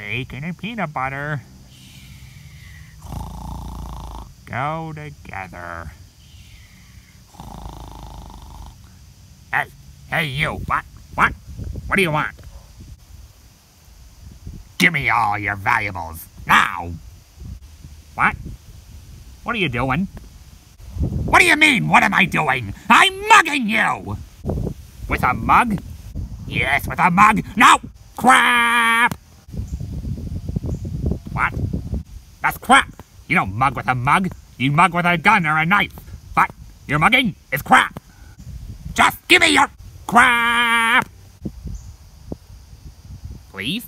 Bacon and peanut butter go together. Hey, hey, you. What? What? What do you want? Give me all your valuables now. What? What are you doing? What do you mean, what am I doing? I'm mugging you! With a mug? Yes, with a mug. No! Crap! What? That's crap! You don't mug with a mug. You mug with a gun or a knife. But your mugging is crap. Just give me your crap! Please?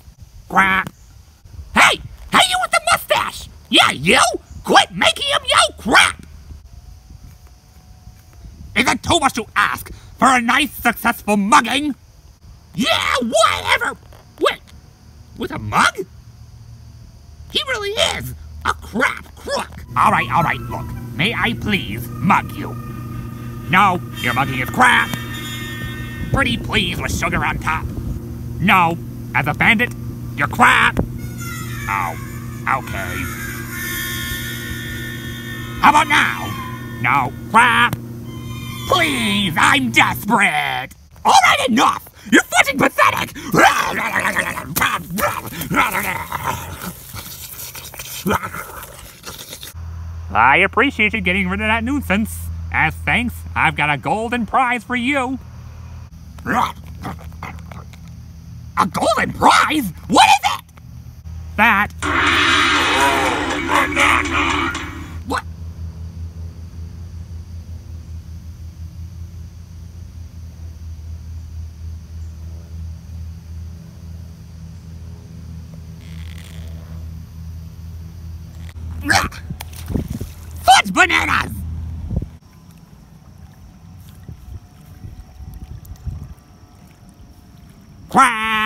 Crap. Hey! Hey, you with the mustache! Yeah, you! Quit making him yell crap! Is it too much to ask for a nice, successful mugging? Yeah, whatever! Wait, with a mug? He really is a crap crook! Alright, alright, look. May I please mug you? No, your mugging is crap! Pretty please with sugar on top. No, as a bandit, you're crap! Oh, okay. How about now? No, crap! Please, I'm desperate! Alright, enough! You're fucking pathetic! I appreciate you getting rid of that nuisance. As thanks, I've got a golden prize for you. A golden prize? What is it? That. Quack!